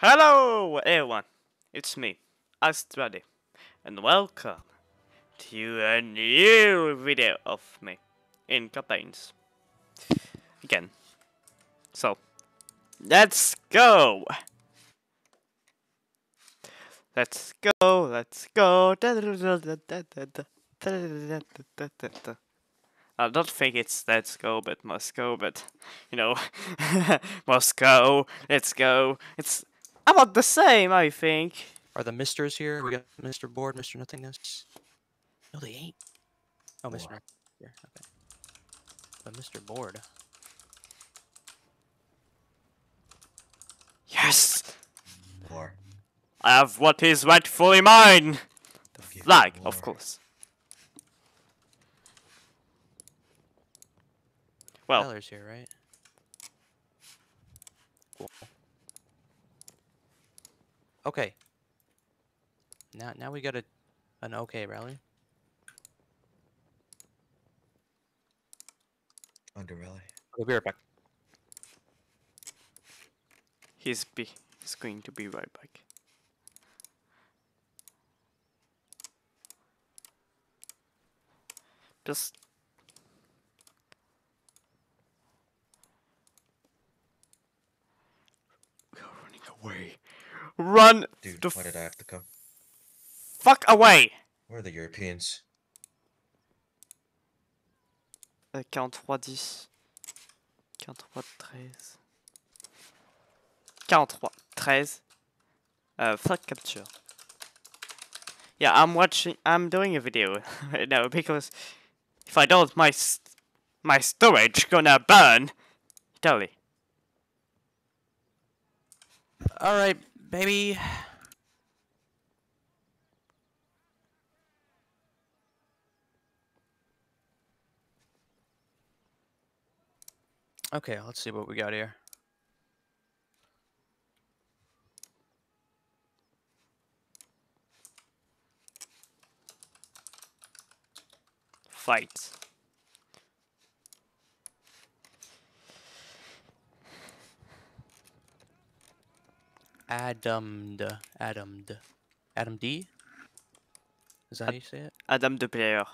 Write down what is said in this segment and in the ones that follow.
Hello, everyone. It's me, Astrade, and welcome to a new video of me in campaigns. Again. So, let's go. Let's go. Let's go. I don't think it's let's go, but must go, but you know, must go, let's go. It's about the same, I think. Are the misters here? We got Mr. Board, Mr. Nothingness. No, they ain't. Oh, Mr. What? Here, okay. But Mr. Board. Yes! More. I have what is rightfully mine! The Give me flag, of course. Well, Tyler's here, right? Cool. Okay. Now, now we got a an okay rally. Under rally. We'll be right back. he's, be he's going to be right back. Just We are running away. Run Dude, why did I have to come? fuck away! Where are the Europeans? Euh, 43 10. 43 13. 43 13. Uh, flag capture. Yeah, I'm watching. I'm doing a video right now because if I don't, my s- my storage gonna burn. Totally. All right, baby. Okay, let's see what we got here. Fight. Adam D. Adam D. Adam D. Is that how you say it? Adam the player.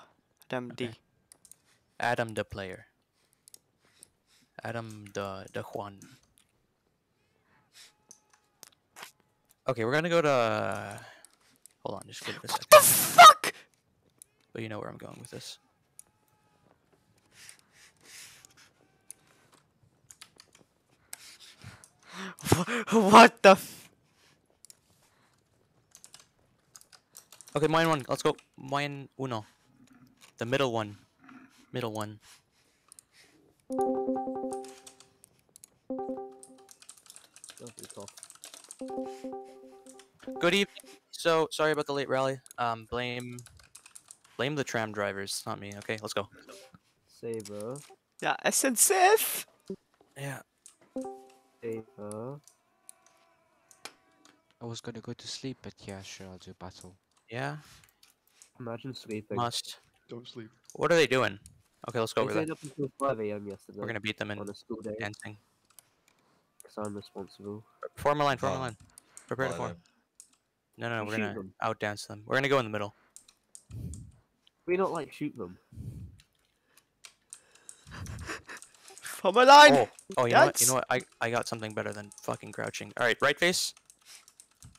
Adam D. Adam the player. Adam the the Juan. Okay, we're gonna go to. Hold on, just give it a The fuck! But you know where I'm going with this. what the? Okay, mine one. Let's go. Mine uno. The middle one. Middle one. Good evening. So sorry about the late rally. Um, blame, blame the tram drivers, not me. Okay, let's go. Saber, yeah, SNCF. Yeah. Saber. I was gonna go to sleep, but yeah, sure, I'll do battle. Yeah. Imagine sleeping. Must. Don't sleep. What are they doing? Okay, let's go I over there. up until 5 a.m. yesterday. We're gonna beat them in on a school day dancing. because I'm responsible. Form a line. Form a line. Prepare to form. No, no, no. We're shoot gonna them. out dance them. We're gonna go in the middle. We don't like shoot them. From a line. Oh, oh, you know what? You know what? I I got something better than fucking crouching. All right, right face.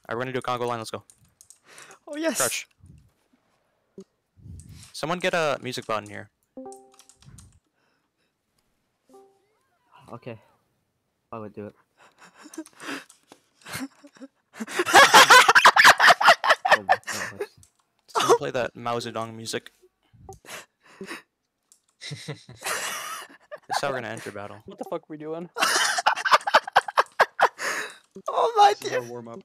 All right, we're gonna do a Congo line. Let's go. Oh yes. Crouch. Someone get a music button here. Okay. I would do it. Oh my God. Someone play that Mao Zedong music. That's how we're gonna enter battle. What the fuck are we doing? Oh my This is dear. our warm up.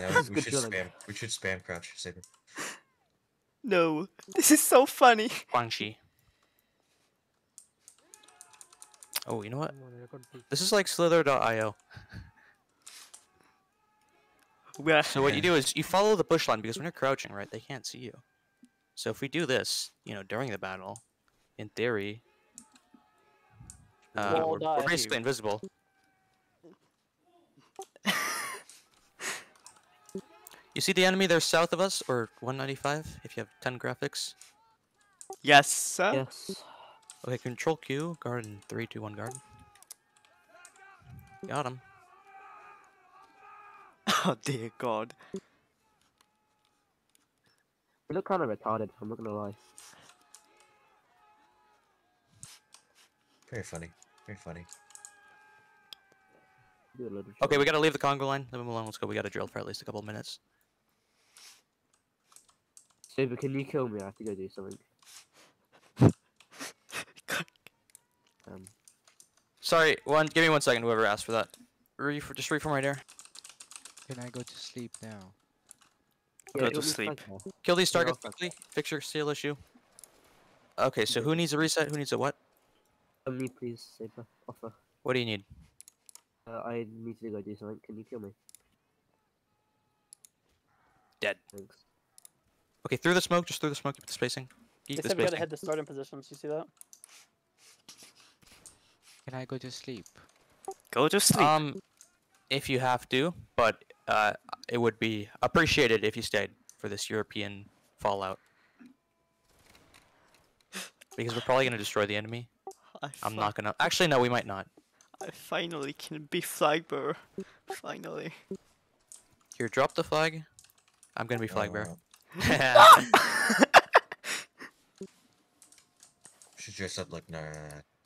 Yeah, we, we good should drilling. spam. We should spam crouch. Saber. No, this is so funny. Guangxi. Oh, you know what? This is like Slither.io. We are So what you do is you follow the bush line because when you're crouching, right, they can't see you. So if we do this, you know, during the battle, in theory, uh, we're, we're basically invisible. You see the enemy there south of us, or 195 if you have 10 graphics. Yes, sir. Yes. Okay, control Q, garden in 3, 2, 1, guard. Got him. Oh dear God. You look kind of retarded. I'm not gonna lie. Very funny. Very funny. Do a little Okay, we gotta leave the Congo line. Leave him alone. Let's go. We gotta drill for at least a couple of minutes. Saber, can you kill me? I have to go do something. Um, Sorry, one. Give me one second. Whoever asked for that. Re just reform right here. Can I go to sleep now? Go to sleep. fine now. Kill these targets quickly. Fix your seal issue. Okay, so who needs a reset? Who needs a what? Help me, please, Saber. Offer. What do you need? Uh, I need to go do something. Can you kill me? Dead. Thanks. Okay, through the smoke. Just through the smoke. Keep the spacing. They Keep the said we gotta head to starting positions. You see that? Can I go to sleep? Go to sleep. Um, if you have to, but uh, it would be appreciated if you stayed for this European fallout. Because we're probably gonna destroy the enemy. I I'm not gonna. Actually, no, we might not. I finally can be flag bearer. Finally. Here, drop the flag. I'm gonna be flag bearer. Should dress up like uh,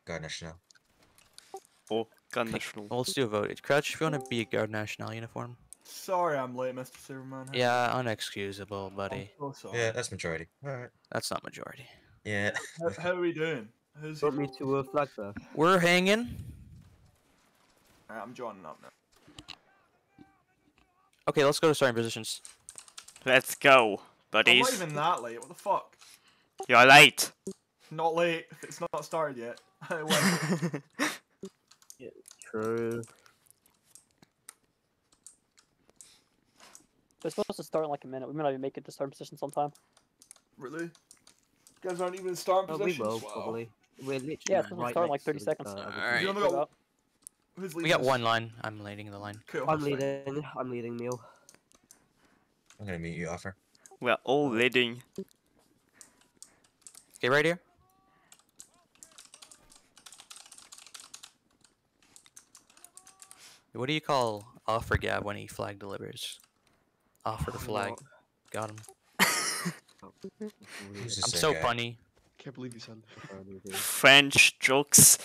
Guard National. oh, gun Okay, national. well, let's do a vote. Crouch if you want to be a guard national uniform. Sorry I'm late, Mr. SabreMan. Yeah, unexcusable, I'm buddy. so sorry. Yeah, that's majority. Alright. That's not majority. Yeah. How, how are we doing? Who's Want me to a flag there? We're hanging. Alright, I'm joining up now. Okay, let's go to starting positions. Let's go, I'm not even that late. What the fuck? You're late. Not late. It's not started yet. I went. True. We're supposed to start in like a minute. We might not even make it to starting position sometime. really? You guys aren't even in starting Oh, we will Wow. probably. We're literally Yeah, it's supposed to right start in like 30 seconds. uh, Alright. You only Go got, out. who's We got one line. I'm leading the line. Cool. I'm leading. I'm leading Neil. I'm gonna meet you, offer. We're all leading. Okay, right here. What do you call offer Gab when he flag delivers? Offer the flag. Got him. I'm so guy? funny. Can't believe you said. French jokes.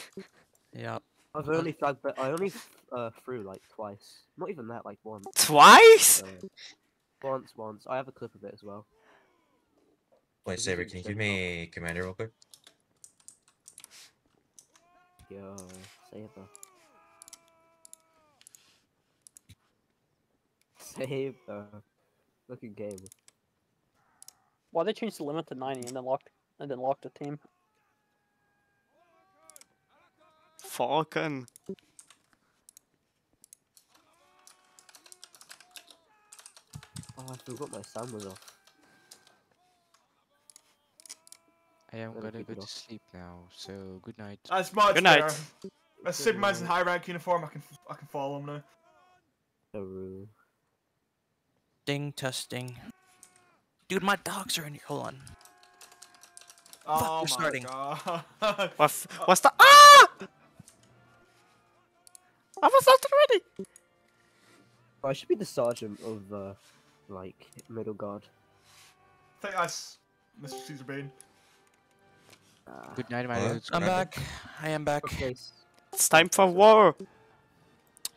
Yeah. I've only flagged, but I only uh, threw like twice. Not even that, like once. Twice? Uh, once, once. I have a clip of it as well. Wait, This Saber, can you give me commander real quick? Yo, Saber. Saber. Looking game. Why they changed the limit to 90 and then locked and then locked the team? Falcon. I forgot my sound was off. I am gonna go to off. sleep now. So good night. That's much Good night. better. As SabreMan's in high rank uniform, I can I can follow him now. Saru. Ding testing. Dude, my dogs are in here. Hold on. Oh we're my starting. god. What's, what's the. Ah! I was not ready. I should be the sergeant of, uh, like, middle guard. I think that's Mr. Caesar Bane. Ah, Good night, my dudes. I'm back. I am back. okay. It's time for war.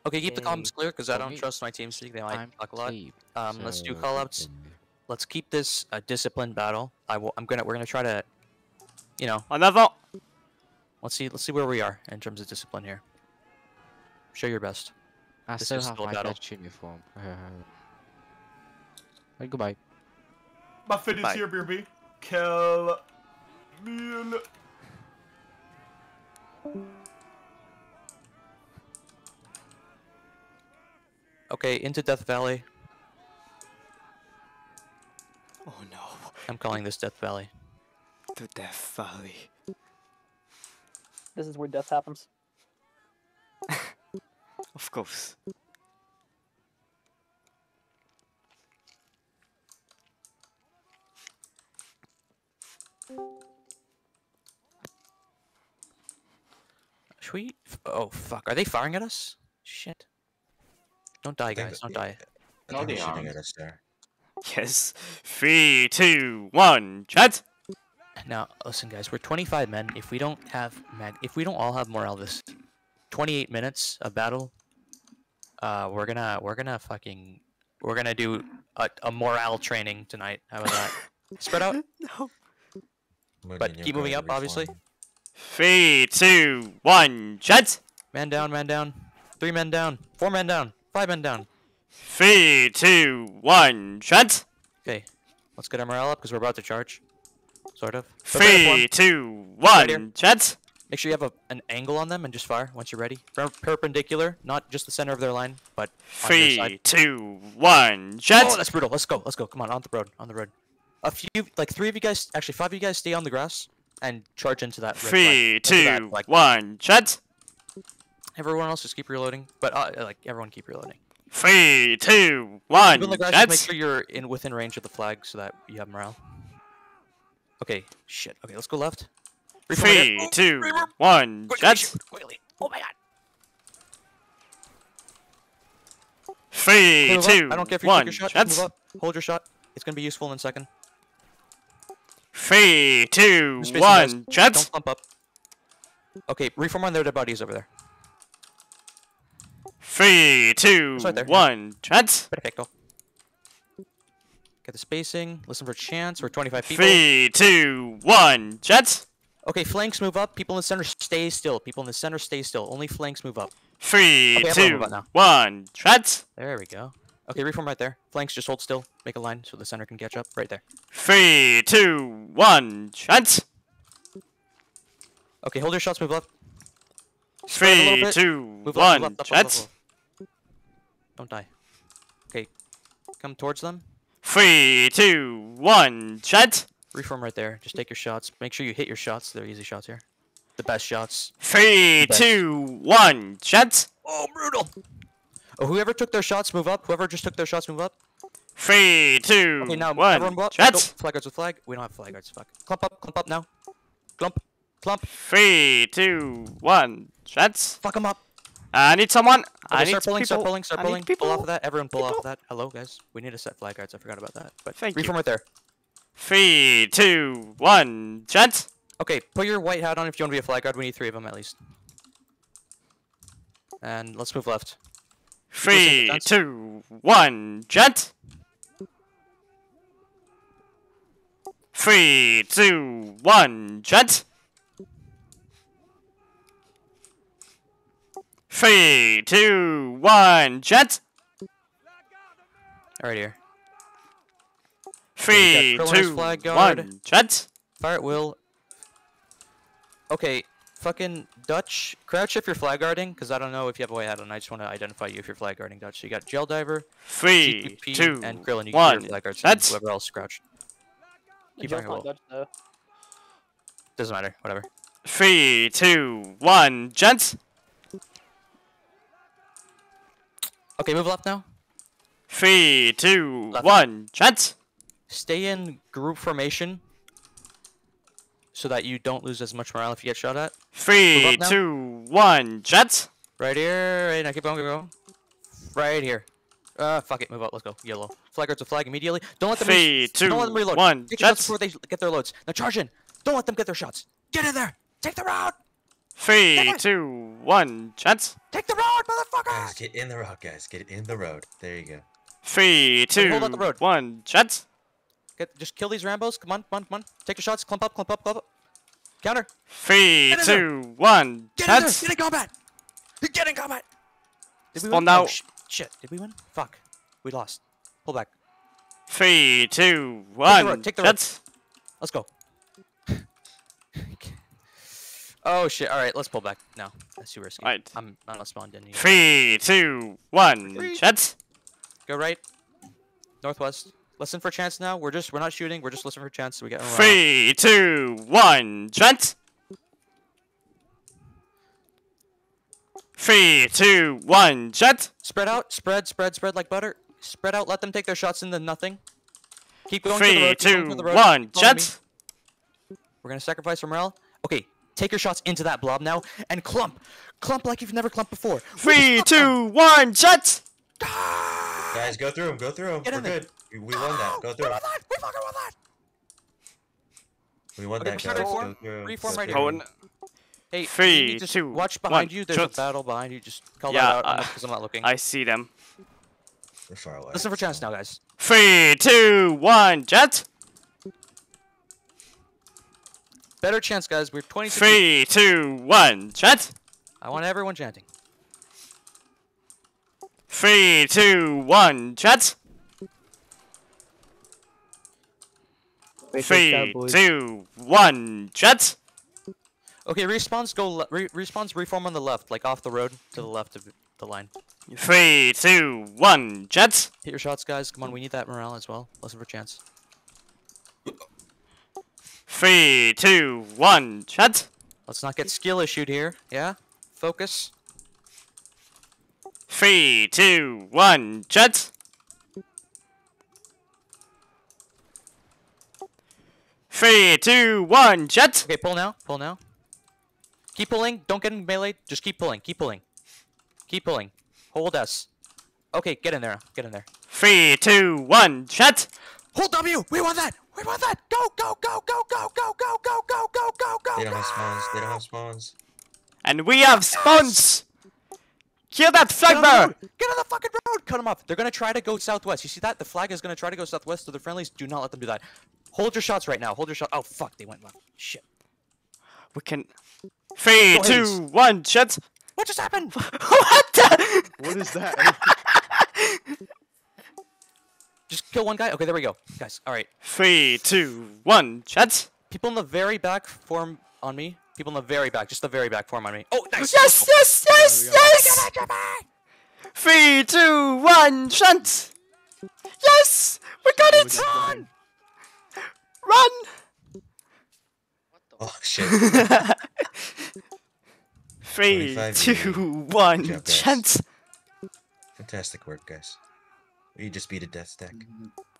Okay, keep the comms clear because I don't trust my team speak. They might I'm talk a lot. sleep. Um, let's do so call-outs. good night. Let's keep this a disciplined battle. I will. I'm gonna. We're gonna try to. You know, Another. let's see. Let's see where we are in terms of discipline here. Show your best. I This still is have still my battle. Uniform. and goodbye. My fit is here, BRB. Kill. Neil. Okay, into Death Valley. Oh no. I'm calling this Death Valley. The Death Valley. This is where death happens. Of course. Should we? Oh fuck! Are they firing at us? Shit! Don't die, guys! Don't die. I No, think they they're shooting at us there. Yes. Three, two, one, chat. Now, listen, guys. We're 25 men. If we don't have mag, if we don't all have morale this 28 minutes of battle, uh, we're gonna we're gonna fucking we're gonna do a, a morale training tonight. How about that? Spread out. No. Moving But keep moving guard up, obviously. Three, two, one, chat. Man down, man down. Three men down. Four men down. Five men down. Three, two, one, chat. Okay, let's get our morale up because we're about to charge. Sort of. Prepare for 'em. Right here. Make sure you have a, an angle on them and just fire once you're ready. Per- perpendicular, not just the center of their line, but on their side. two, one, chat. Oh, that's brutal. Let's go. Let's go. Come on, on the road. On the road. A few, like three of you guys, actually five of you guys, stay on the grass and charge into that. Three, Into that two, flag. one, chat. Everyone else just keep reloading, but uh, like everyone keep reloading. Three, two, one, grass. Make sure you're in within range of the flag so that you have morale. Okay. Shit. Okay, let's go left. Three, Oh, two, reform. one, quickly. Oh my god. Three, Move two, I don't care if you one, take your shot. chat. Just move up. Hold your shot. It's gonna be useful in a second. Three, two, one, chat. Don't clump up. Okay, reform on their dead bodies over there. Three, two, right there, one, chat. Perfecto. Get the spacing. Listen for chance. We're 25 people. Three, two, one, chat. Okay, flanks move up. People in the center stay still. People in the center stay still. Only flanks move up. Three, Okay, two, move out now. one, chat. There we go. Okay, reform right there. Flanks just hold still. Make a line so the center can catch up. Right there. Three, two, one, chat. Okay, hold your shots. Move up. Spread a little Three, two, Move one, left, move left, up, up, chat. up, up. Don't die. Okay, come towards them. Three, two, one, chat. Reform right there. Just take your shots. Make sure you hit your shots. They're easy shots here. The best shots. Three, Best. two, one, chat. Oh, brutal. Oh, whoever took their shots, move up. Whoever just took their shots, move up. Three, two, Okay, now one, everyone move up. Let's go. chat. Flag guards with flag. We don't have flag guards. Fuck. Clump up. Clump up now. Clump. Clump. Three, two, one, chat. Fuck them up. I need someone. I need start pulling. people. Start pulling. Start I pulling. people. Pull off of that. Everyone pull off of that. Hello, guys. We need to set flag guards. I forgot about that. But Thank you. reform right there. Three, two, one, chat. Okay, put your white hat on if you want to be a flag guard. We need three of them at least. And let's move left. Three, two, one. Three, two, one, chat. Three, two, one. All right here. Three, got Krillin as two, one, chat. Fire at will. Okay, fucking Dutch. Crouch if you're flag guarding, because I don't know if you have a white hat on. I just want to identify you if you're flag guarding Dutch. So you got Gel Diver, Three, G2P, two, and Krillin. You one, can flag guards. and chat. Whoever else crouched. The Keep jump firing not. Dutch though. Doesn't matter. Whatever. Three, two, one, gents! Okay, move left now. Three, two, Left. one, chat. Stay in group formation. So that you don't lose as much morale if you get shot at. Three, now. two, one, chat. Right here. Right now. Keep on. Keep on. Right here. Uh, fuck it. Move out. Let's go. Yellow. Flag guards to flag immediately. Don't let them. Three, re- two, don't let them reload. one, Take jets. before they get their loads. Now charge in. Don't let them get their shots. Get in there. Take the road. Three, two, one, Come on. two, one, chat. Take the road, motherfucker. Guys, get in the road, guys. Get in the road. There you go. Three, Wait, hold two, the road. one, chat. Get, just kill these Rambos. Come on, come on, come on. Take your shots. Clump up, clump up, clump up. Counter. Three, Get two, one, Get in there. Get in combat. Get in combat. Did we Spawn win? now. Oh, sh- shit. Did we win? Fuck. We lost. Pull back. Three, two, road, one, take the road. Let's go. oh shit! All right, let's pull back now. That's too risky. Right. I'm I'm not spawned in. Here. Three, two, one, Three. Go right. Northwest. Listen for chance now. We're just we're not shooting. We're just listening for chance. So we get. Three, two, one, chat. Three, two, one, chat. Spread out. Spread. Spread. Spread like butter. Spread out. Let them take their shots into nothing. Keep going to the Three, road. Keep going to the road. one, Follow We're gonna sacrifice our morale. Okay, take your shots into that blob now and clump, clump like you've never clumped before. Three, two, one, shut! Guys, go through them. Go through them. Get We're in there. good. We, we won that. Go We through 'em. won that. We fucking won that. We won Okay, that, we're guys. starting Go reform. through 'em. Reform Go right through here. 'em. Hey, you Three, need to two, watch behind one, you. There's shots. a battle behind you. Just call Yeah, that out uh, because I'm not looking. I see them. They're far away. Listen for chance now, guys. Three, two, one, jet! Better chance, guys. We're 26. Three, two, one, jet! I want everyone chanting. Three, two, one, jet! Wait, Three, down, boys. two, one, jet! Okay, respawns go. Re- respawns reform on the left, like off the road to the left of the line. Three, two, one, jet! Hit your shots, guys. Come on, we need that morale as well. Listen for chance. Three, two, one, jet! Let's not get skill issued here. Yeah. Focus. Three, two, one, jet! Three, two, one, jet! Okay, pull now. Pull now. Keep pulling. Don't get in melee. Just keep pulling. Keep pulling. Keep pulling. Hold S. Okay, get in there. Get in there. Three, two, one, jet! Hold W. We won that. We won that. Go, go, go, go, go, go, go, go, go, go, go, go. They don't have spawns. They don't have spawns. And we have spawns! Kill that Get flag bearer! Get on the fucking road. Cut them off. They're gonna try to go southwest. You see that? The flag is gonna try to go southwest to the friendlies. Do not let them do that. Hold your shots right now. Hold your shot. Oh fuck, they went left. Shit. We can. Three, Go two, one, jet! What just happened? what the? What is that? Just kill one guy. Okay, there we go, guys. All right. Three, two, one, jet! People in the very back form on me. People in the very back, just the very back form on me. Oh, nice. Yes, yes, yes, yes! Three, two, one, shunt! Yes! We got it! Run! Run! Oh shit. Three, 25 two, one, Good job, guys. shunt! Fantastic work, guys. You just beat a death stack.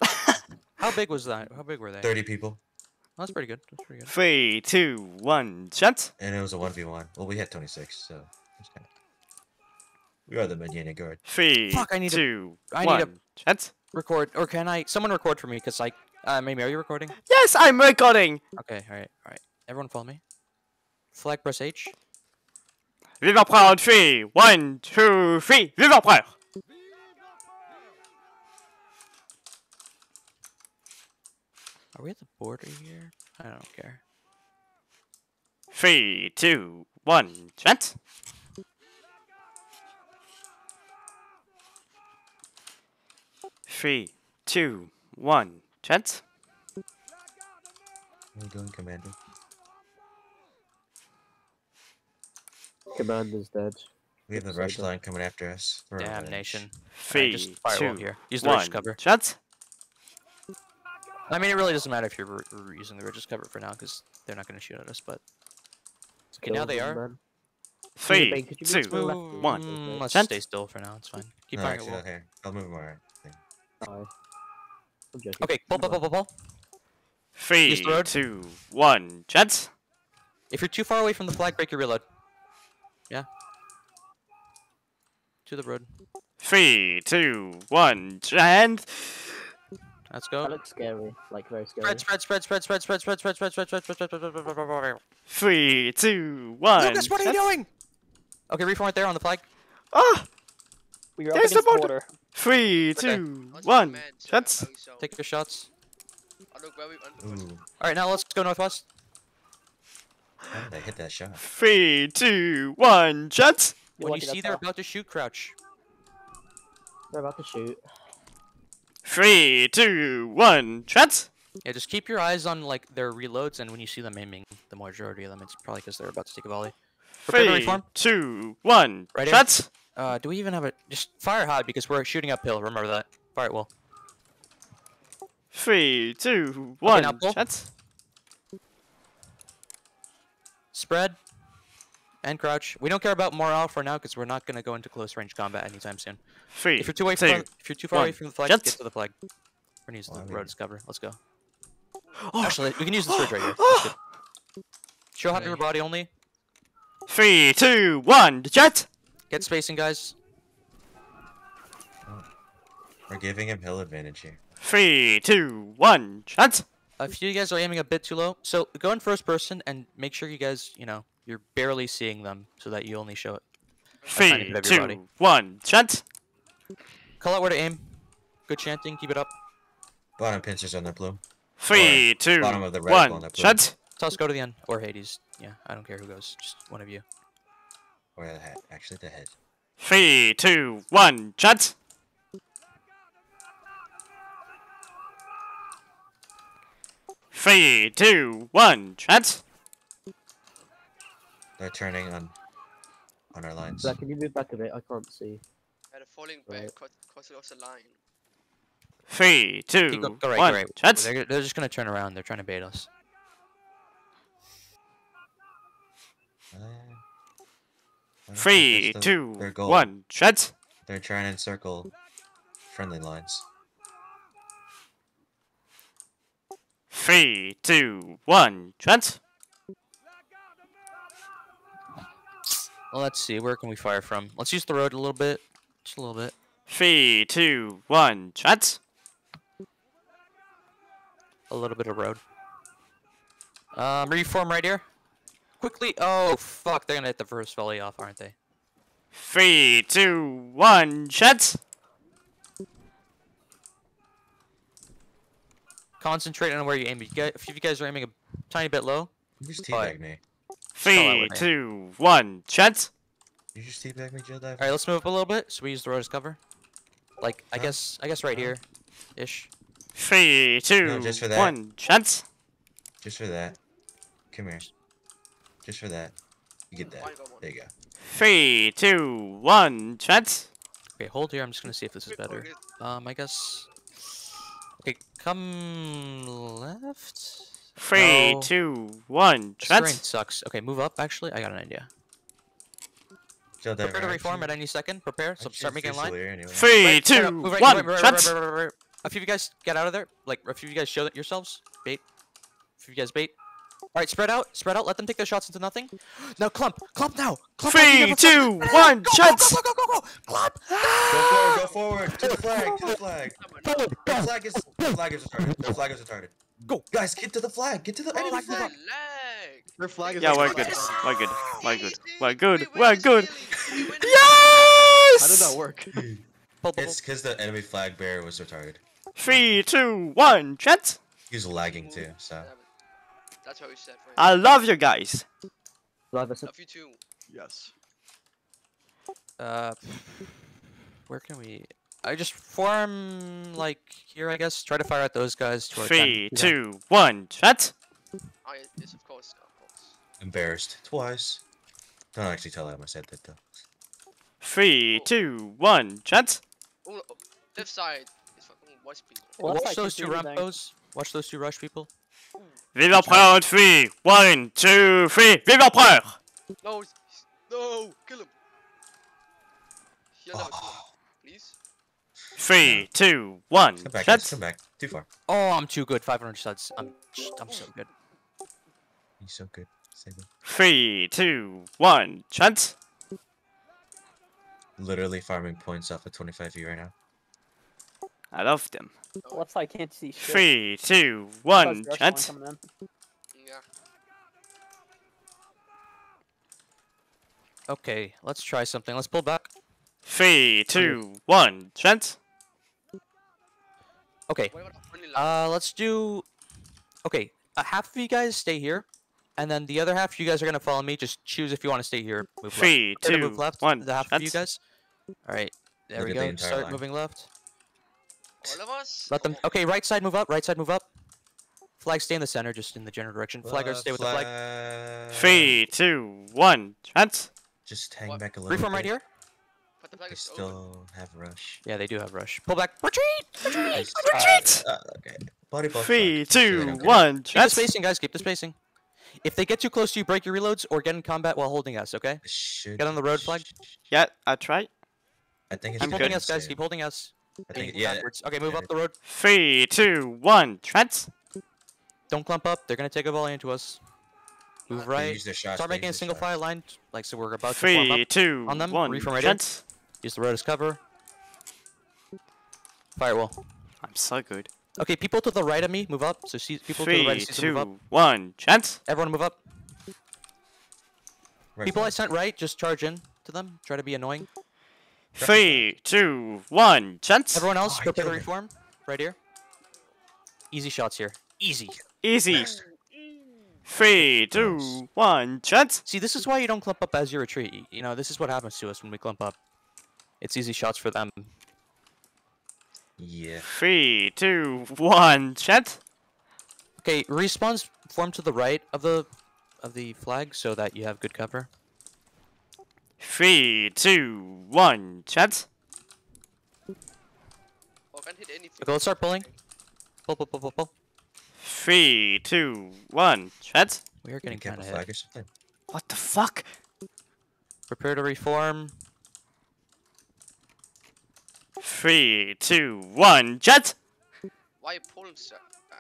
How big was that? How big were they? 30 people, Oh, that's pretty good. That's pretty good. Three, two, one, shunt! and it was a 1v1. Well, we had 26, so. Kind of... We are the Medina Guard. Three, Fuck, I need a- two, I need a- one, shunt! Record, or can I? Someone record for me, cause like, uh, are you recording? Yes, I'm recording! Okay, all right, all right. Everyone follow me. Flag press H. Vive l'empereur! One, two, three. Vive l'empereur! Are we at the border here? I don't care. Three, two, one, shunt! Three, two, one, shunt! How you doing, Commander? Commander's dead. We have the rush line coming after us. for revenge. Damnation. Three, just firewall two, here. Use the ridge one, cover. shunt! I mean, it really doesn't matter if you're re- re- using the ridges cover for now, because they're not going to shoot at us. But okay, now they are. man. Three, Ben, could you move to the two, one. mm, let's Shunt. stay still for now. It's fine. Keep No, firing at actually, will. okay. I'll move more. Thing. Aye. I'm joking. Okay, pull, pull, pull, pull, pull. Three, Use the road. two, one, shunt! If you're too far away from the flag, break your reload. Yeah. To the road. Three, two, one, and Let's go. That go. looks scary. Like very scary. Spread, spread, spread, spread, spread, spread, spread, spread, spread, spread, spread, spread, spread, spread, spread, spread, spread. three, two, one. Lucas, what are you shunt. doing? Okay, reform right there on the flag. Ah! We are up There's against the the border. Three, Okay. one. Shunt. Take your shots. All right, now let's go northwest. How did I hit that shot? Three, two, one. Shots. You're When you see they're about to shoot, crouch. They're about to shoot. Three, two, one. Shots. Yeah, just keep your eyes on like their reloads, and when you see them aiming, the majority of them, it's probably because they're about to take a volley. Prepare to Three, reform. two, one. Right here. Shunt. Uh, do we even have a just fire high because we're shooting uphill? Remember that. Fire it well. Three, two, one. now pull. Spread. And crouch. We don't care about morale for now because we're not gonna go into close range combat anytime soon. Three, If you're too away two. from, if you're too far away from the flag, Jets. get to the flag. We're gonna use Well, the mean- road as cover. Let's go. Oh. Actually, we can use this ridge right here. Show half Okay. your body only. Three, two, one, jet! Get spacing, guys. We're giving him hill advantage here. Three, two, one, jet! A few of you guys are aiming a bit too low, so go in first person and make sure you guys, you know, you're barely seeing them so that you only show it. tiny Three, bit of your body. two, one, jet! Call out where to aim. Good chanting, keep it up. Bottom pincers on the blue. Three, two, bottom of the red one one, up there. jet! Tell us go to the end or Hades. Yeah, I don't care who goes, just one of you. Or the head. Actually, the head. Three, two, one, jet! Three, two, one, jet! They're turning on on our lines. Black, can you move back a bit? I can't see. Yeah, the falling Right. back cause, cause it a line. Three, two, go, go right, one, go right. jet! They're, they're just gonna turn around, they're trying to bait us. Uh, I don't think Three, that's the- two, their one, jet! They're trying to encircle friendly lines. Three, two, one, jet! Well, let's see, where can we fire from? Let's use the road a little bit. Just a little bit. Three, two, one, jet! A little bit of road. Um, reform right here. Quickly. Oh, fuck. They're gonna hit the first volley off, aren't they? Three, two, one, jet! Concentrate on where you aim. You guys, if you guys are aiming a tiny bit low, You just Alright. teabag me. Three, with me. one, jet! You just teabag me, Jill Dive. all right. Let's move up a little bit. So we use the road as cover. Like I Huh? guess, I guess right Huh? here, ish. Three, two, just for that. one, jet! Just for that. Come here. Just for that. You get that. One got one. There you go. Three, two, one, jet! Okay, hold here. I'm just gonna see if this is better. Um, I guess. Okay, come left. Three, No. two, one, This terrain sucks. Okay, move up. Actually, I got an idea. Jill Dive. Prepare to reform at any second. Prepare. So start making a line. Anyway. Three, Right, straight up, two, move right, one, right, right, right, jet! right, right, right. A few of you guys get out of there. Like, a few of you guys show yourselves. Bait. A few of you guys bait. All right, spread out. Spread out. Let them take their shots into nothing. Now clump. Clump now. Clump now, Three, two, clump. one, Go, jet! Go, go, go, go, go. Clump. Go forward, go forward. To the flag, to the flag. Forward, The go. flag is the flag is retarded. The flag is retarded. Go. Guys, get to the flag. Get to the oh, enemy flag, flag. flag. Their flag is Yeah, we're good. We're good. We're good. We're good. We win We're good. daily. We win this Yes! How did that work? It's because the enemy flag bearer was retarded. Three, two, one, jet! He was lagging too, so. Daily. That's what we said for I love you guys. Live, I said, Love you too. Yes. Uh, where can we? I just form like here, I guess. Try to fire at those guys. To our Three, 10. two, one, jet! Oh, yeah, yes, of course, of course. Embarrassed twice. Don't actually tell him I said that though. Three, two, one, jet! Oh, oh, left side is fucking watch people. Watch those two rampos. Watch those two rush people. Vive l'empereur en three, one, two, three, vive l'empereur! No, he's- he's- no, kill him. He'll ah. never. Please. Three, two, one, Come back, guys. Come back. Too far. Oh, I'm too good. 500 studs. I'm, I'm so good. He's so good. Save him. Three, two, one, jet! Literally farming points off of 25 E right now. I love them. Left side can't see shit. Three, two, Besides one, the Rush jet! line coming in. Yeah. Okay, let's try something. Let's pull back. Three, two, one, jet! Okay, What about the uh, let's do. Okay, uh, half of you guys stay here, and then the other half, you guys are gonna follow me. Just choose if you want to stay here. Move Three, left. Two, move left. one, The half of you guys. All right, there Look we at the go. Start line. moving left. All of us? Let them. Okay, right side move up. Right side move up. Flag stay in the center, just in the general direction. Flag Flaggers stay with the flag. flag. Three, two, one, jet! Just hang What? back a little Reform right here. But the flag They is open. still have rush. Yeah, they do have rush. Pull back. Retreat. They s- Retreat! Uh, okay. Body block. Three, flank. Make sure they two, don't get one, Keep the spacing, guys. Keep the spacing. If they get too close to you, break your reloads or get in combat while holding us. Okay. Should Get on the road flag. Yeah, I tried. I think it's Keep I'm holding us, guys. Keep holding us. I think yeah. backwards. Okay, move yeah, up the road. Three, two, one, jet! Don't clump up. They're gonna take a volley into us. Move They right. shots, Start making a single shots. file line, like so we're about to form Three, up. two, on them, one. reform right here. gents. Use the road as cover. Firewall. I'm so good. Okay, people to the right of me, move up. So see people to the right Three, of Caesar, move up. two, one. Gents. Everyone move up. Right People I sent right, just charge in to them. Try to be annoying. Three, two, one. Gents. Everyone else, Oh, I prepare to reform. Right here. Easy shots here. Easy. Easy. Three, two, one. Gents. See, this is why you don't clump up as you retreat. You know, this is what happens to us when we clump up. It's easy shots for them. Yeah. Three, two, one. Gents. Okay, respawns form to the right of the of the flag so that you have good cover. Three, two, one. Gents. Oh, I can't hit anything. Okay, let's start pulling. Pull, pull, pull, pull, pull. Three, two, one. Gents. We are getting you kind of flag hit. or something? What the fuck? Prepare to reform. Three, two, one. Gents. Why you pulling, sir? Uh,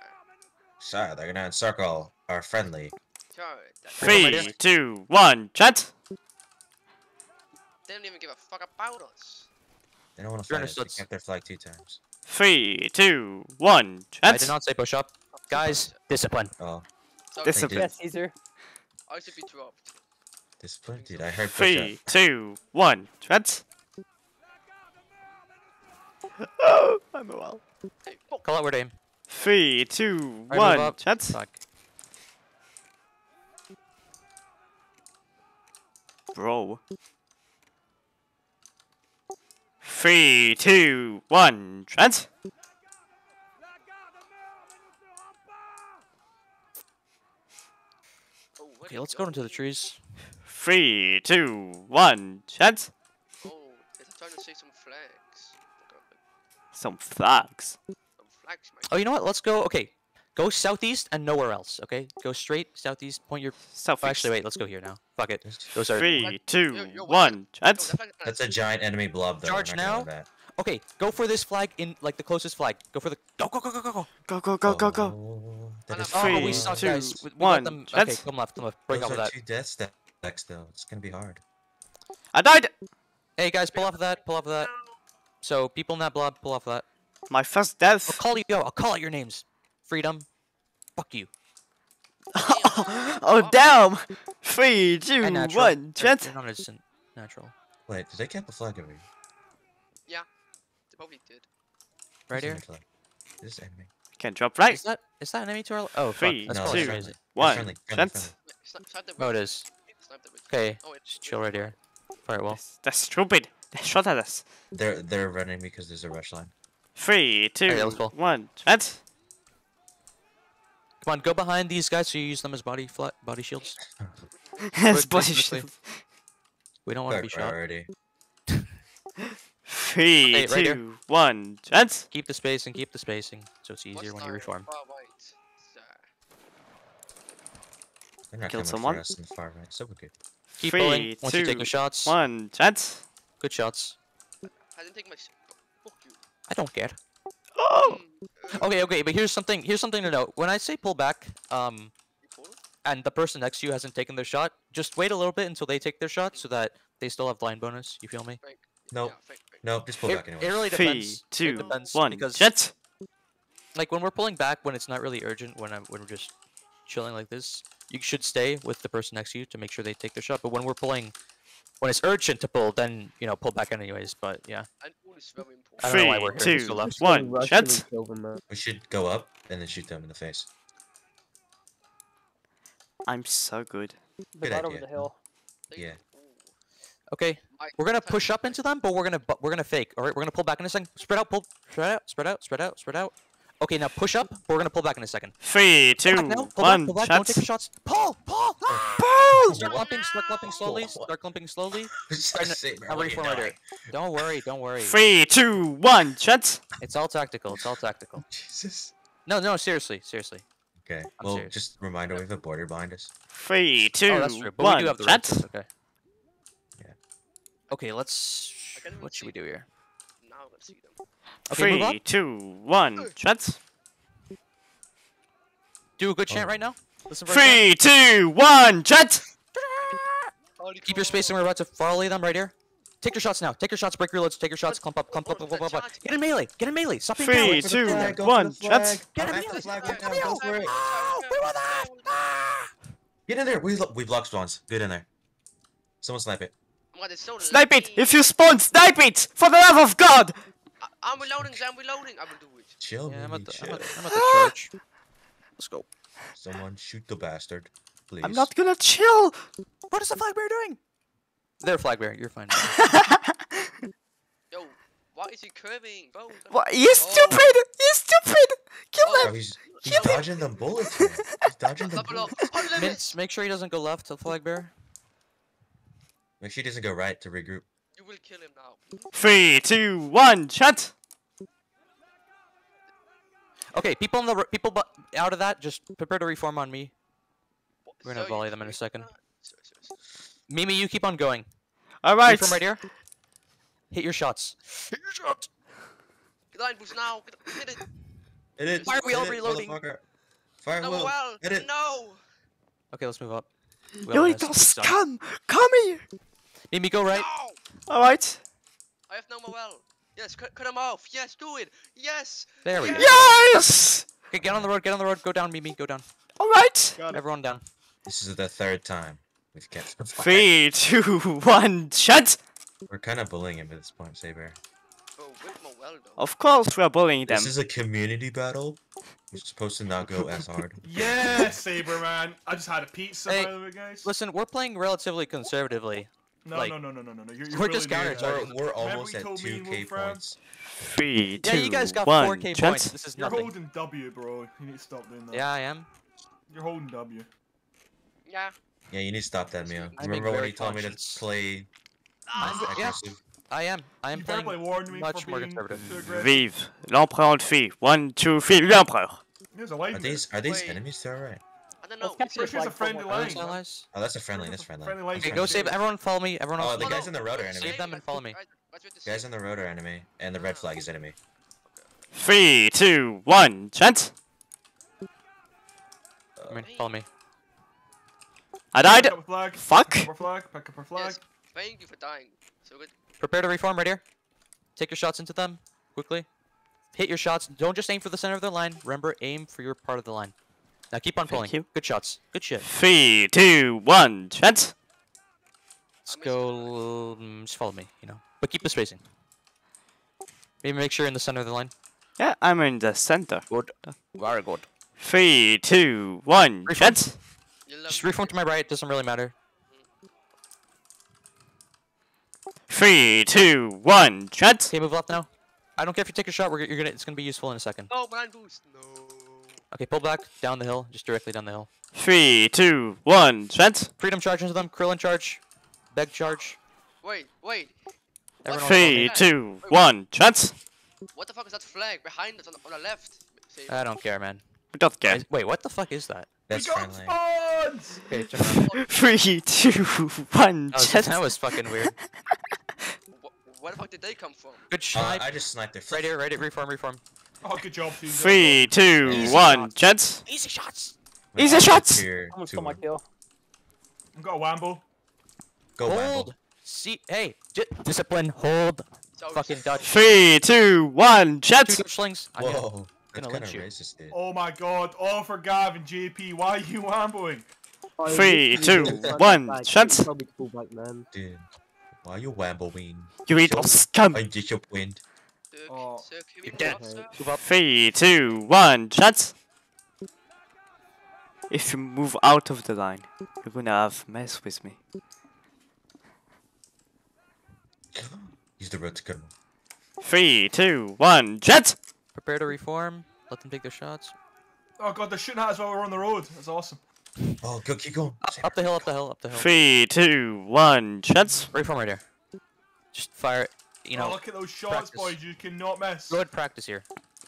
Sorry, they're gonna encircle our friendly. Three, two, one. Gents. They don't even give a fuck about us. They don't want to You're fight us. They understood. capped their flag two times. Three, two, one. I did not say push up. Guys, discipline. Oh, So, This they is did. Yes, Caesar. I should be dropped. discipline, dude. I heard push Three, up. two, one. Gents. Oh, I'm a well. Hey, fuck. Call out where to aim. Three, two, Alright, move one. up. Fuck. Bro. Three, two, one. Gents. Oh, Okay, let's go into the trees. Three, two, one. Gents. Oh, they're trying to say some flags. Some flags. Some flags, mate. Oh, you know what? Let's go. Okay, go southeast and nowhere else. Okay, go straight southeast. Point your. South. Oh, actually, wait. Let's go here now. Fuck it. Just- Those are. Three, two, Yo, yo, one. No, Gents. that flag- That's a giant enemy blob, though. Charge now? Okay, go for this flag in like the closest flag. Go for the. Go go go go go go. Go, go, go, go, go. Oh, that Oh, is Oh, we suck, two, guys. We, we one. them. Okay, That's- come left, come left. Break Those off of are that. two death stacks, though. It's gonna be hard. I died. Hey guys, pull off of that. Pull off of that. So people in that blob, pull off of that. My first death. I'll call you. Yo, I'll call out your names. Freedom. Fuck you. oh, damn. Three, two, And natural. one. You're- not innocent. Natural. Wait, did they cap a flag over here? They probably did. Right Where's here. This enemy. Can drop right. Is that is that enemy to our? Oh, fuck. That's No, two, crazy. One. friendly, friendly, Gents. friendly. Yeah, snipe, snipe the Oh, it bridge. is. Snipe the bridge. Okay, Oh, just chill right here. Fire well. That's- That's stupid. They shot at us. They're they're running because there's a rush line. Three, two, Okay, let's one. Gents. Come on, go behind these guys so you use them as body flat body shields. It's quick, body quickly. shield. We don't want to be shot. priority. Three, Okay, right here. two, one. Gents. Keep the spacing, keep the spacing, so it's easier What's when you reform. far right, sir? They're not Killed someone? us in the far right, so we're good. Keep Three, pulling once you take your shots. One. Gents. Good shots. I didn't take my. Fuck you. I don't care. Oh. Okay, okay, but here's something. Here's something to note. When I say pull back, um, and the person next to you hasn't taken their shot, just wait a little bit until they take their shot, so that they still have blind bonus. You feel me? No, Yeah, Frank, Frank. No, just pull It, back anyway. it really Three, depends. two, depends one. because Gents. like when we're pulling back when it's not really urgent when I'm when we're just chilling like this you should stay with the person next to you to make sure they take their shot but when we're pulling when it's urgent to pull then you know pull back anyways but yeah And all is very important. I don't know why we're two, just go left. Just go one. rush them Gents. and kill them, man. We should go up and then shoot them in the face. I'm so good. They're Good right over idea. the hill. Yeah. Okay we're gonna push up into them but we're gonna bu- we're gonna fake all right we're gonna pull back in a second spread out pull spread out spread out spread out spread out okay now push up but we're gonna pull back in a second Three, pull back now, pull one. back, pull back, don't take your shots pull pull Pull. Start clumping start clumping slowly start clumping slowly Just Alright, say, now bro, what are you reform right here. doing? don't worry don't worry Three, two, one. Gents. it's all tactical it's all tactical Jesus. no no seriously seriously Okay. I'm well, serious. just reminder we have a border behind us. Three, oh, two, oh, that's true. But one. we do have the right. Gents. Okay. Yeah. Okay, let's. I can't even What should we do here? Now I'm gonna see them. Okay, move Three, up. two, one. Gents. Do a good chant Oh. right now. Listen for a shot. Three, two, one, jet! Holy Keep your cow. spacing. We're about to volley them right here. Take your shots now. Take your shots. Break your loads. Take your shots. Clump up. Clump up. Clump up. Clump up. Get in melee. Get in melee. Stop being Three, coward. two, Flag, go one, the Get I'm him, at the Neil. flag Alright, right now. Go alright, for it. alright, oh, we won alright, alright. Get in there. We we blocked spawns. Get in there. Someone snipe it. Oh my God, it's so Snipe it! If you spawn, snipe it! For the love of God! I- I'm reloading, I'm reloading. I will do it. Chill, Yeah, I'm at the, chill. I'm at, I'm at the church. Let's go. Someone shoot the bastard, please. I'm not gonna chill! What is the flag bearer doing? They're flag bearer. You're fine. Yo, why is he curving, bro? What? You Oh. stupid! You stupid! Kill Oh. them! Bro, he's he's dodging them bullets. Man. He's dodging them bullets. On limit. Mints, make sure he doesn't go left to the flag bearer. Make sure he doesn't go right to regroup. You will kill him now. Three, two, one, shut! Okay, people on the people out of that, just prepare to reform on me. What- We're gonna so volley them in a second. so- so- so- Mimi, you keep on going. Alright! From right here. Hit your shots. Hit your shots. Get line boost now. Hit it. Hit it. Why are we all reloading? Fire No, will. well. Hit it. No. Okay, let's move up. We You all little missed. Good job. scum! Come here! Mimi, go right. No. Alright. I have no more well. Yes, cut, cut him off. Yes, do it. Yes. There we go. Yes! Okay, get on the road. Get on the road. Go down, Mimi. Go down. Alright. Everyone down. This is the third time we've kept the fire. Three, two, one, shut! We're kind of bullying him at this point, Saber. Bro, whip my well though. Of course we're bullying them. This is a community battle. We're supposed to not go as hard. Yeah, SabreMan. I just had a pizza Hey, by the way, guys. Listen, we're playing relatively conservatively. no, like- no, no, no, no, no, no. You're, you're We're really just doing counter-attacking. We're, we're almost at 2k points. Three, two, Yeah, you guys got one, 4k shut. points. This is You're nothing. holding W, bro. You need to stop doing that. Yeah, I am. You're holding W. Yeah. Yeah, you need to stop that, Mio. I'm Remember when very he told me to play ah, I'm- yeah. I am. I am you playing. play me much more conservative. Vive l'empereur de fille. One, two, three, l'empereur. There's a line Are these are these Wait. enemies to our right? I don't Let's know. capture It's your just Here's flag a friendly for one. Are those line. allies? Oh, that's a friendly. That's friendly. Friendly line Okay, go save. Everyone follow me. Everyone else Oh, the guys on the road are Save enemy. Save them and follow me. Right- right with the Guys save. on the road are enemy, and the red flag is enemy. Three, two, one, shut. I mean, follow me. I died. Pick up a flag. Fuck. Pick up our flag. Pick up our flag. Yes. Thank you for dying. So good. Prepare to reform right here. Take your shots into them quickly. Hit your shots. Don't just aim for the center of the line. Remember, aim for your part of the line. Now keep on Thank pulling. you. Good shots. Good shit. Three, two, one, shut. Let's go. mm, Just follow me, you know. But keep the spacing. Maybe make sure you're in the center of the line. Yeah, I'm in the center. Good. Very good. Three, two, one, Reform. Shut. You love Just me, reform to my right. Doesn't really matter. Mm-hmm. Three, two, one, shut. Okay, move left now. I don't care if you take a shot. We're, you're gonna. It's gonna be useful in a second. Oh, blind boost. No. Okay, pull back down the hill. Just directly down the hill. Three, two, one, shut. Freedom charge into them. Krillin charge. Beg charge. Wait, wait. Everyone else Three, me. two, one, shut. What the fuck is that flag behind us on, on the left? Save. I don't care, man. We don't I- care. wait, what the fuck is that? That's we got friendly. spawns! Okay, turn. Three, two, one, That was, that was fucking weird. Wh- where the fuck did they come from? Good Uh, shot. I just sniped their right here, right here. Reform, reform. Oh, good job, team. Three, two, Easy one, shots. shut. Easy shots. Easy shots. Tier Almost two stole my kill. I've got a wamble. Go Wambo. Hold. See, hey, j- discipline. Hold. So Fucking Dutch. Three, two, one, Two shut. Dutch slings. I'm Whoa, that's gonna kind of lynch you. racist, dude. Oh my god. All for Gavin, JP. Why are you Wamboing? I Three, literally two, just ran one, back. shut. You told me to pull back, man. Dude, why are you Wamboing? You little scum. I'm disappointed. Sir, Oh. sir, can we You're dead. up, sir? Three, two, one, shut. If you move out of the line, you're gonna have mess with me. Use the red to Three, two, one, shut. Prepare to reform. Let them take their shots. Oh god, they're shooting at us while we're on the road. That's awesome. Oh, go, keep going. Up, up the hill, up the hill, up the hill. Three, two, one, shut. Reform right here. Just fire. You oh, know, look at those shots, practice. boys. You cannot miss. go ahead, practice here.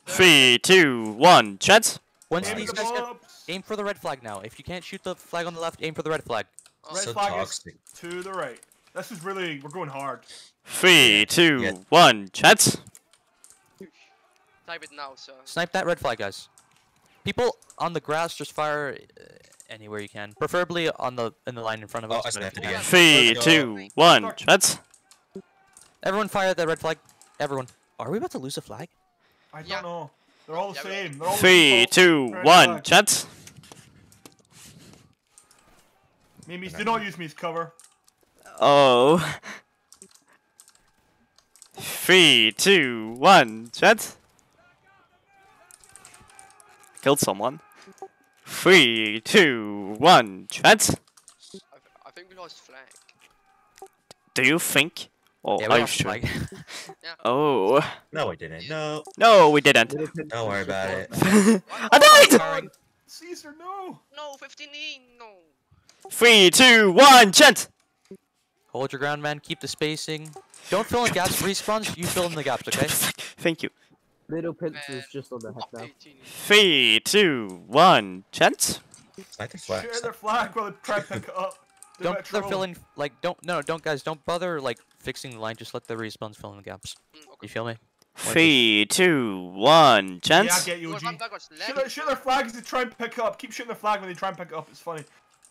Three, two, one, shut. Once Aim these the guys get, aim for the red flag now. If you can't shoot the flag on the left, aim for the red flag. Oh, Red So flag toxic. is to the right. This is really, we're going hard. Three, two, one, Yeah. Shut. type it now, sir. Snipe that red flag, guys. People on the grass just fire uh, anywhere you can, preferably on the in the line in front of Oh, us. Three, two, one. but if snapped you it can- again. Three, Let's go. two, one, chance. Everyone fire at that red flag. Everyone. Are we about to lose a flag? I don't Yeah. know. They're all the Yeah, same. They're all the Three, default two, red one, flag. chance. Mimis, do not use me as cover. Oh. Three, two, one, chance. Killed someone. Three, two, one, chance. I, I think we lost flag. Do you think? Oh, yeah, are we you lost sure? flag. Oh. No, we didn't. No. No, we didn't. Little pin- Don't worry about it. I died! Caesar, no. No, 15 E, no. Three, two, one, chance. Hold your ground, man. Keep the spacing. Don't fill in gaps. Respawns. You fill in the gaps, okay? Thank you. Little Prince is just on the head Top now. 18. Three, two, one, chance. Snipe the Share flags. their flag while they try to pick it up. They Don't might bother troll. filling. Like, don't. No, don't, guys. Don't bother like fixing the line. Just let the respawns fill in the gaps. Mm, okay. You feel me? Three, two, one, Yeah, I chance. get you, Well, OG. my flag Shoot their, shoot their flag as they try and pick it up. Keep shooting their flag when they try and pick it up. It's funny.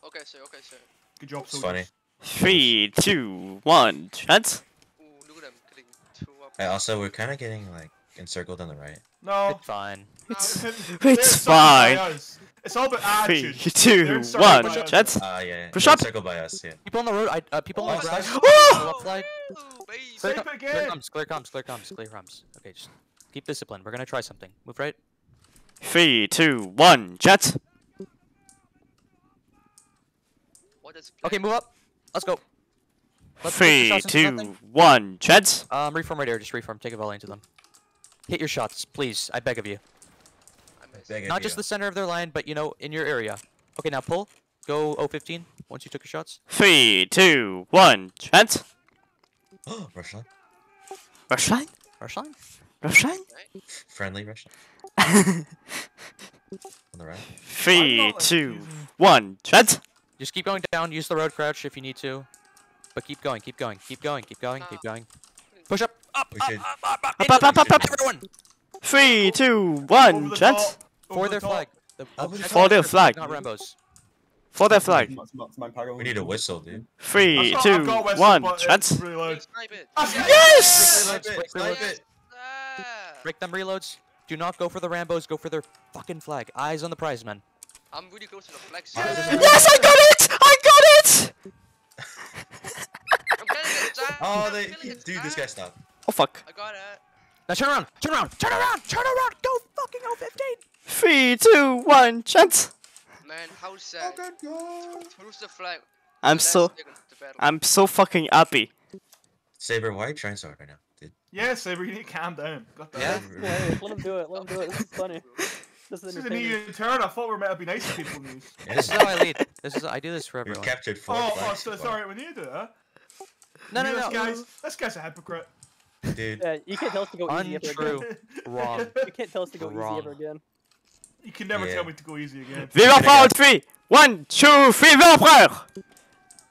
Okay, sir, okay, sir. Good job, It's soldiers. funny. Three, two, one, chance. Ooh, look at them getting two up. Hey, also, we're kind of getting like encircled on the right. No. It's fine. It's, They're it's fine. It's all about Three, attitude. two, They're encircled one, by Ah, yeah. yeah. Push up. Encircled by us. Yeah. People on the road. I, uh, people on the nice. flag. Oh! Pull up flag. Ooh, baby. Clear, Safe com- clear again. comms. Clear comms. Clear comms. Clear comms. Okay, just keep discipline. We're gonna try something. Move right. Three, two, one, chance. What is Okay, move up. Let's go. Let's take your Three, two, one, chance. Um, reform right here. Just reform. Take a volley into them. Hit your shots, please. I beg of you. I missed. Of Not just you. the center of their line, but you know, in your area. Okay, now pull. Go 015 once you took your shots. Three, two, one, chance. Rush line. Rush line? Rush line. Rush line? Friendly rush line. On the right. Three, two, one, chance. Just keep going down. Use the road crouch if you need to. But keep going, keep going, keep going, keep going, keep oh. going. Push up, up, We up, up, up, up, Up, up, up, up, up. Everyone, Three, two, Over one, the chance. for their flag. The, Over the check For their flag. Not Rambo's. For the flag. We need a whistle, dude. Three, I've got- two, I've got a whistle, one, but it's chance. really Hey, loud. snipe it. Yes! Snipe it, Quick snipe reload. it. Break them reloads. Do not go for the Rambos. Go for their fucking flag. Eyes on the prize, man. I'm really close to the flag. Sir. this is- Yes, I got it! I got it! I'm killing it, Jack. Oh, they. Dude, this Jack. guy stopped. Oh fuck. I got it. Now turn around. Turn around. Turn around. Turn around. Go fucking 015. Three, two, one, chance. Man, how sad. Oh, God. To lose the flag. I'm the so, second of the battle. I'm so fucking happy. Saber, why are you trying so hard right now? Dude, Yeah, Saber, you need to calm down. Got that. Yeah? Hey, let him do it. Let him do it. This is funny. This is This is an entertaining. EU turn. I thought we were meant to be nice to people. News. yeah, This is how I lead. This is I do this for We've everyone. captured four Oh, oh, flags so so it's far. alright when you do it, huh? No, no, this no. Guy's, this guy's a hypocrite. Dude, Yeah, you can't tell us to go easy ever again. Wrong. You can't tell us to go easy ever again. You can never Yeah. tell me to go easy again. Vive l'empereur three! One, two, three, vive l'empereur!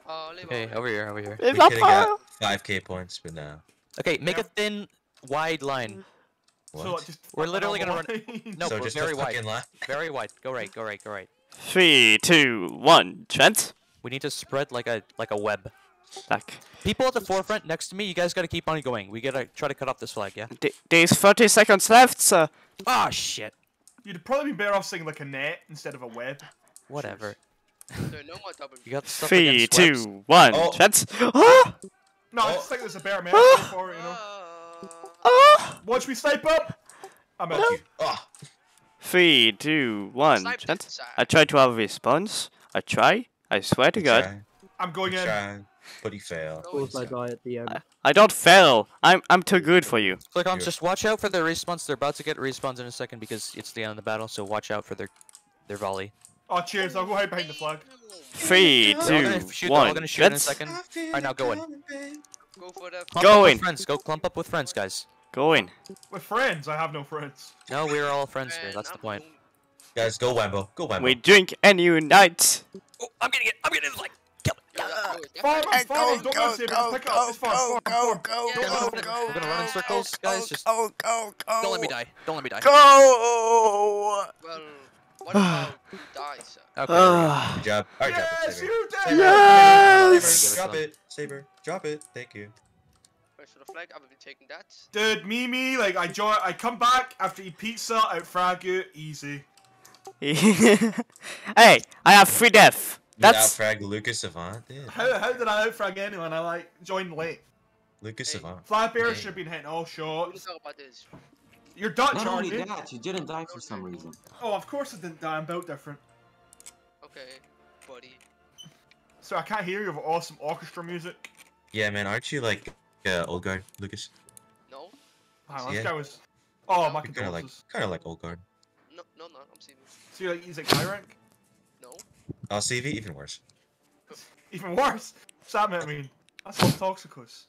Oh, leave Okay, over here, over here. Vive we could have l'empereur! 5k points, but no. Okay, make a thin, wide line. What? Uh, so, just We're literally gonna normal run- No, so we're just very wide. line. Very wide. Go right, go right, go right. Three, two, one, chance. We need to spread like a like a web. Like, People at the forefront next to me, you guys gotta keep on going. We gotta try to cut off this flag, yeah? th- there's 30 seconds left, so. Ah, shit. You'd probably be better off saying like a net instead of a web. Whatever. There, no more. You got stuff Three, against webs. two, one, Oh. chance. Ah! No, I Oh. just think there's a better metaphor for it, you know. Ah! Watch me snipe up! I'm out. Oh, Three, two, one, Snipe chance. I try to have a response. I try. I swear to God. try, I'm going in. try, but he failed. Of course I die at the end. I don't fail. I'm I'm too good for you. Click on, just watch out for their respawns. They're about to get respawns in a second because it's the end of the battle, so watch out for their their volley. Oh, cheers. I'll go hide behind the flag. Three, They're all gonna two, shoot, they're one. gonna shoot in a second. Alright, now go in. Go for the. Clump Go in. friends. Go clump up with friends, guys. Go in. With friends, I have no friends. No, we're all friends here. That's the point. Guys, go Wembo. Go Wembo. We drink and unite. Oh, I'm getting it. I'm getting it. Like, kill it. Go. Farm him, farm him. Don't let Saber just pick it up. It's fine. Farm, farm. Yeah, We're gonna, run, in- we're gonna run in circles, guys. Just go, go, don't let me die. Don't let me die. Go! Well, What about die, sir? Okay. there we go. Ah. Good job. Alright, drop it, Yes, Saber. you did. Saber, Yes! Saber, drop it, Saber. Drop it. Thank you. First for the flag, I will be taking that. Dude, Mimi, like I join, I come back after eat pizza, out frag you, easy. hey, I have free death. That's That's frag Lucas Savant. Dude. How, how did I outfrag anyone? I like joined late. Lucas Hey. Savant. Flat bear Dang. should have been hitting all What you shots. know about this? You're Dutch, Not aren't only you? that, you didn't die for some reason. Oh, of course I didn't die. I'm built different. Okay, buddy. So I can't hear you your awesome orchestra music. Yeah, man, aren't you like uh, old guard, Lucas? No, Hang on, this Yeah. guy was. Oh, my You're kind of like, kind of like old guard. no, no, no. I'm seeing. So you're like, he's like high rank? No. Oh, CV, even worse. Even worse. Sam, I mean, that's all Toxicus.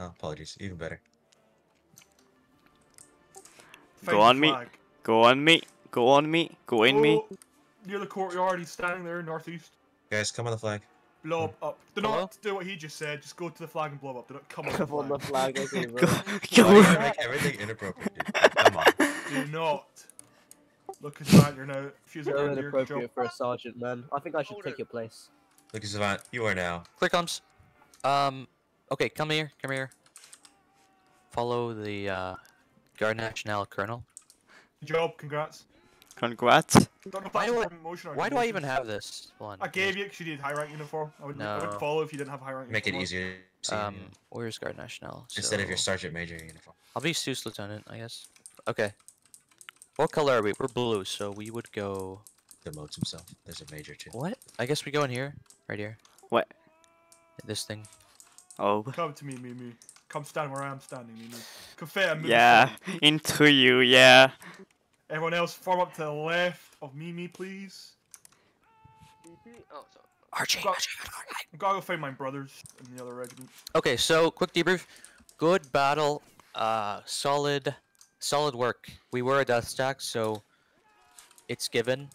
Oh, apologies. Even better. Find on me. go on me, go on me, go in me. Oh, Near the courtyard, he's standing there, northeast. Guys, come on the flag. Blow up. up. Do Hello? not do what he just said. Just go to the flag and blow up. Do not come on the Come on the flag. flag, okay, bro. Why go. do you make everything inappropriate, dude? Come on. Do not. Look at that, you're now fusing So your job. inappropriate for a sergeant, man. I think I should Hold take it. your place. Lucas Savant, you are now. Clear comes. Um. Okay, come here. Come here. Follow the uh, Guard National Colonel. Good job, congrats. Congrats. Don't know if Why do I- a promotion Why do I even have this? Hold on. I gave you because you did high rank uniform. I would, I No. would follow if you didn't have high rank Make it easier. Um, you where's Guard National? Instead of your sergeant major uniform. I'll be Sous Lieutenant, I guess. Okay. What color are we? We're blue, so we would go. Demotes himself. There's a major too. What? I guess we go in here, right here. What? This thing. Oh, Come to me, Mimi. Come stand where I am standing, Mimi. Confetti, move yeah, into you, yeah. Everyone else, form up to the left of Mimi, please. Oh, so Archie. Go- Archie, gotta. I've got to go find my brothers in the other regiment. Okay, so quick debrief. Good battle. Uh, solid, solid work. We were a death stack, so it's given.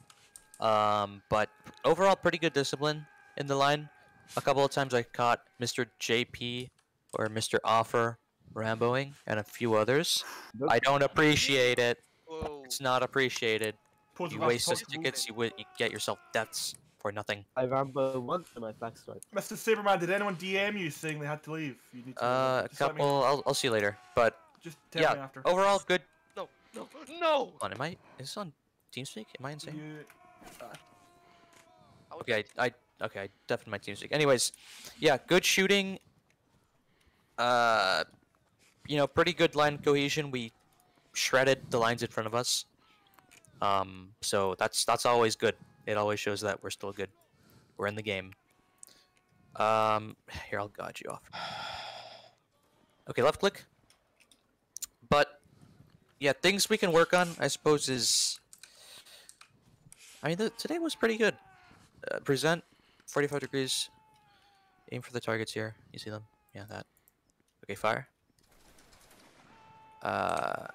Um, but overall, pretty good discipline in the line. A couple of times I caught Mr. JP or Mr. Offer ramboing and a few others. Nope. I don't appreciate it. whoa. It's not appreciated. Pose You waste last the tickets, you, wi- you get yourself deaths for nothing. I Rambo once in my backstrike. Mr. SabreMan, did anyone DM you saying they had to leave? You need to Uh, a just let me couple. I'll, I'll see you later. But Just tell me yeah, after. overall good. No, no, no. Hold on, am I? Is this on TeamSpeak? Am I insane? You- I Okay, I, I okay, I definitely my TeamSpeak. Anyways, yeah, good shooting. Uh, you know, pretty good line cohesion. We shredded the lines in front of us. Um, so that's that's always good. It always shows that we're still good. We're in the game. Um, here I'll guide you off. Okay, left click. But yeah, things we can work on, I suppose, is. I mean, the, today was pretty good. Uh, present, 45 degrees. Aim for the targets here. You see them? Yeah, that. Okay, fire. Uh,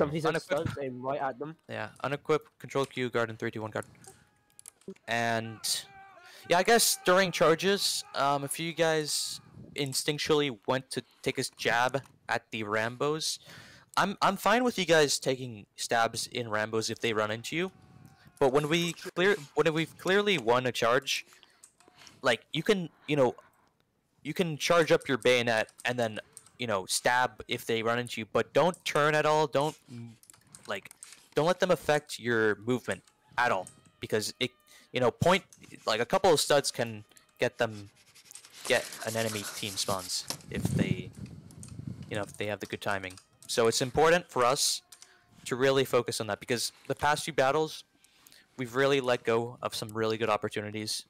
unequipped. studs, aim right at them. Yeah, unequipped, control Q, guard, and 3, 2, 1 guard. And yeah, I guess during charges, um, if you guys instinctually went to take a jab at the Rambos, I'm I'm fine with you guys taking stabs in Rambos if they run into you. But when we clear when we've clearly won a charge, like you can you know, you can charge up your bayonet and then you know stab if they run into you, but don't turn at all. Don't like don't let them affect your movement at all because it you know point like a couple of studs can get them get an enemy team spawns if they you know if they have the good timing so it's important for us to really focus on that because the past few battles we've really let go of some really good opportunities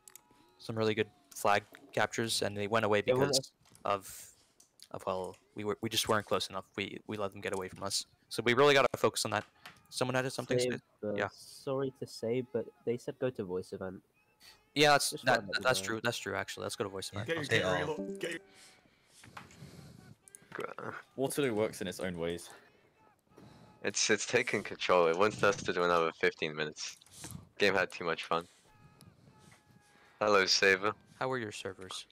some really good flag captures and they went away because of of well we were we just weren't close enough we we let them get away from us so we really got to focus on that someone added something say? uh, yeah. Sorry to say, but they said go to voice event. Yeah, that's Just that, that's true. That's true. Actually, let's go to voice Get your, get your, get your Waterloo works in its own ways. It's it's taking control. It wants us to do another 15 minutes. Game had too much fun. Hello, Saber. How are your servers?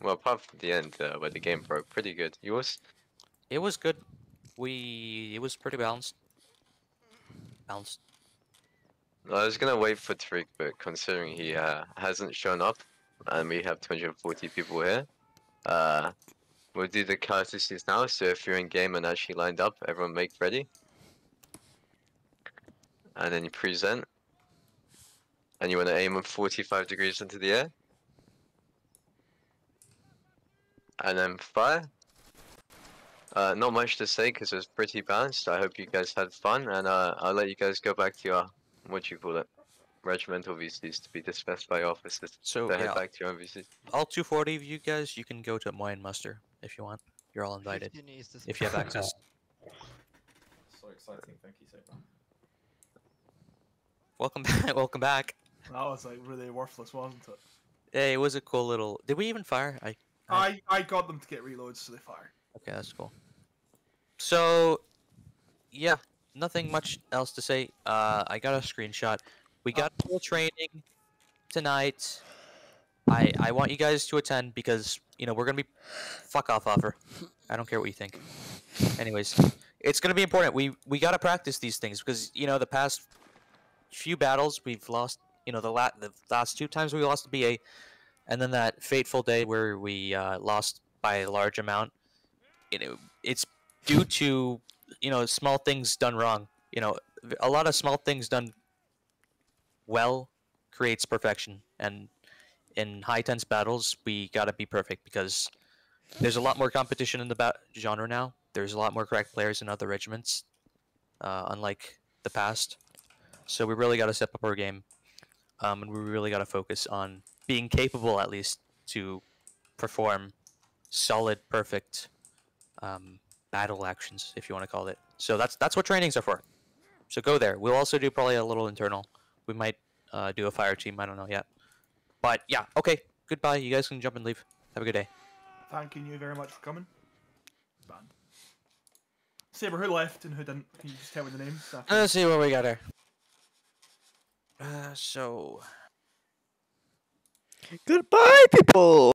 Well, apart from the end uh, where the game broke, pretty good. Yours? It was good. We it was pretty balanced. balanced. I was gonna wait for Tariq, but considering he uh, hasn't shown up, and we have 240 people here, uh, we'll do the courtesies now. So if you're in game and actually lined up, everyone make ready, and then you present, and you want to aim at 45 degrees into the air, and then fire. Uh, not much to say because it was pretty balanced. I hope you guys had fun, and uh, I'll let you guys go back to your what do you call it, regimental VCs to be dispersed by officers. So So head yeah, back to your own VCs. all 240 of you guys, you can go to Moyen Muster if you want. You're all invited if you have access. So exciting, thank you so much. Welcome back. Welcome back. That was like really worthless, wasn't it? Hey, it was a cool little. Did we even fire? I. I I got them to get reloads, so they fire. Okay, that's cool. So, yeah, nothing much else to say. Uh, I got a screenshot. We got full training tonight. I I want you guys to attend because you know we're gonna be fuck off offer. I don't care what you think. Anyways, it's gonna be important. We we gotta practice these things because you know the past few battles we've lost. You know the la- the last two times we lost to BA, and then that fateful day where we uh, lost by a large amount. You know, it's due to you know small things done wrong. You know, a lot of small things done well creates perfection, and in high tense battles, we gotta be perfect because there's a lot more competition in the ba- genre now. There's a lot more correct players in other regiments, uh, unlike the past. So we really gotta step up our game, um, and we really gotta focus on being capable, at least, to perform solid, perfect um, battle actions, if you want to call it. So that's that's what trainings are for. So go there. We'll also do probably a little internal. We might uh, do a fire team. I don't know yet. But yeah, okay. Goodbye. You guys can jump and leave. Have a good day. Thanking you very much for coming. Band. Saber, who left and who didn't? Can you just tell me the names? so can- Let's see what we got here. Uh, so Goodbye, people.